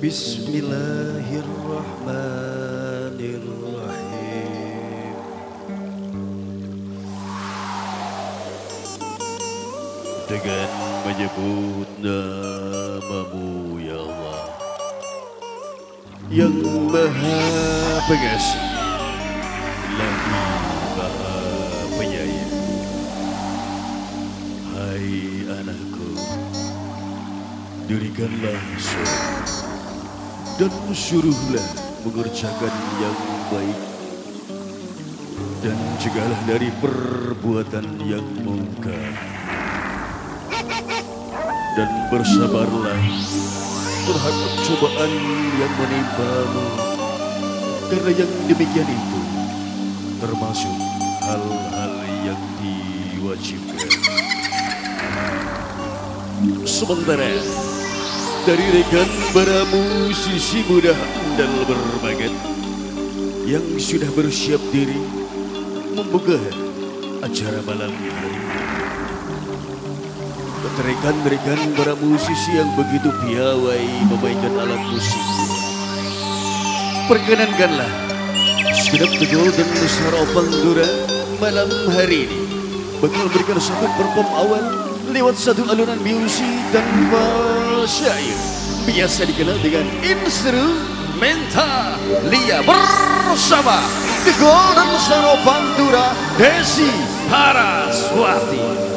Bismillahirrahmanirrahim Dengan menyebut namamu yang maha pengasih Lagi maha penyayang. Hai anakku Dirikanlah sholat Dan suruhlah mengerjakan yang baik Dan cegahlah dari perbuatan yang mungkar. Dan bersabarlah terhadap cobaan yang menimpamu Karena yang demikian itu termasuk hal-hal yang diwajibkan. Sementara dari rekan para musisi muda dan berbakat yang sudah bersiap diri membuka acara malam hari. Rekan-rekan para musisi yang begitu piawai memainkan alat musik. Perkenankanlah Segenap tegol dan besar opang dura malam hari ini bakal berikan satu perform awal lewat satu alunan musik tanpa syair biasa dikenal dengan instrumental Lia bersama tegol dan besar opang dura Desi Haraswati.